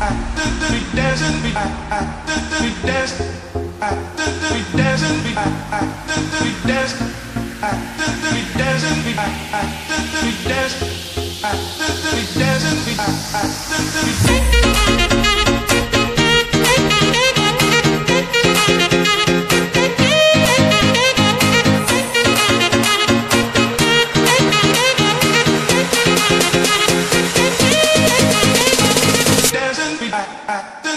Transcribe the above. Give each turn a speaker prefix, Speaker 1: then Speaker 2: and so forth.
Speaker 1: I, I, I, I, We dancing, we dancing, we dancing. I.